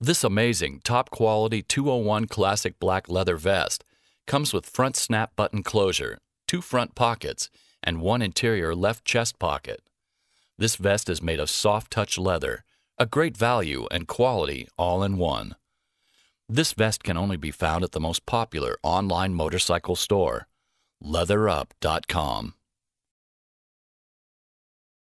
This amazing, top quality 201 classic black leather vest comes with front snap button closure, two front pockets, and one interior left chest pocket. This vest is made of soft touch leather, a great value and quality all in one. This vest can only be found at the most popular online motorcycle store, leatherup.com.